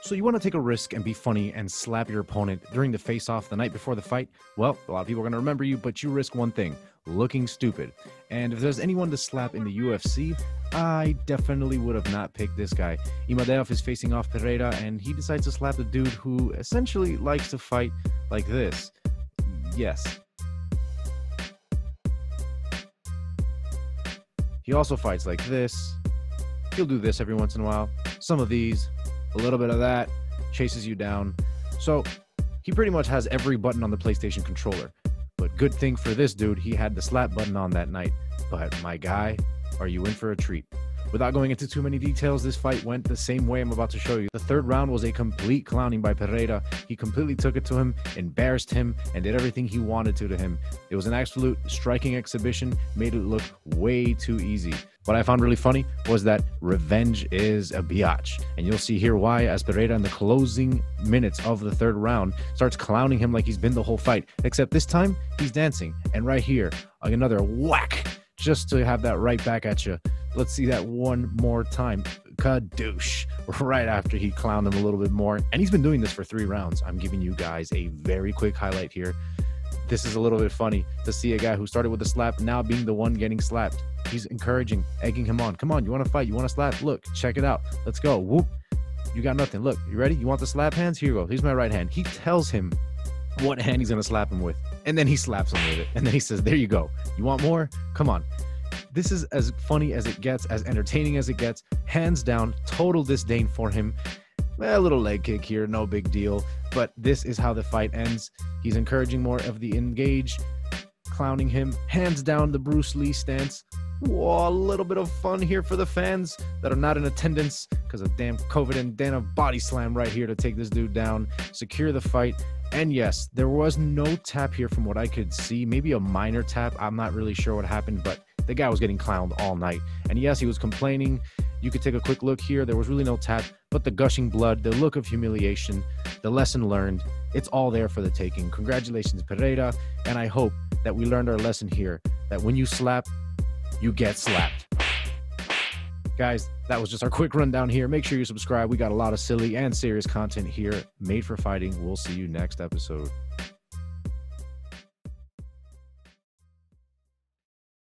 So you want to take a risk and be funny and slap your opponent during the face-off the night before the fight? Well, a lot of people are going to remember you, but you risk one thing, looking stupid. And if there's anyone to slap in the UFC, I definitely would have not picked this guy. Imadaev is facing off Pereira, and he decides to slap the dude who essentially likes to fight like this. Yes. He also fights like this. He'll do this every once in a while. Some of these, a little bit of that, chases you down. So he pretty much has every button on the PlayStation controller. But good thing for this dude, he had the slap button on that night. But my guy, are you in for a treat? Without going into too many details, this fight went the same way I'm about to show you. The third round was a complete clowning by Pereira. He completely took it to him, embarrassed him, and did everything he wanted to to him. It was an absolute striking exhibition, made it look way too easy. What I found really funny was that revenge is a biatch. And you'll see here why as Pereira in the closing minutes of the third round starts clowning him like he's been the whole fight. Except this time, he's dancing. And right here, another whack just to have that right back at you. Let's see that one more time. Kadoosh. Right after he clowned him a little bit more. And he's been doing this for three rounds. I'm giving you guys a very quick highlight here. This is a little bit funny to see a guy who started with a slap now being the one getting slapped. He's encouraging, egging him on. Come on, you want to fight? You want to slap? Look, check it out. Let's go. Whoop. You got nothing. Look, you ready? You want the slap hands? Here you go. Here's my right hand. He tells him what hand he's going to slap him with. And then he slaps him with it. And then he says, There you go. You want more? Come on. This is as funny as it gets, as entertaining as it gets. Hands down, total disdain for him. A little leg kick here, no big deal. But this is how the fight ends. He's encouraging more of the engage, clowning him. Hands down, the Bruce Lee stance. Whoa, a little bit of fun here for the fans that are not in attendance because of damn COVID and then a body slam right here to take this dude down, secure the fight. And yes, there was no tap here from what I could see. Maybe a minor tap. I'm not really sure what happened, but the guy was getting clowned all night. And yes, he was complaining. You could take a quick look here. There was really no tap, but the gushing blood, the look of humiliation, the lesson learned, it's all there for the taking. Congratulations, Pereira. And I hope that we learned our lesson here that when you slap, you get slapped. Guys, that was just our quick rundown here. Make sure you subscribe. We got a lot of silly and serious content here made for fighting. We'll see you next episode.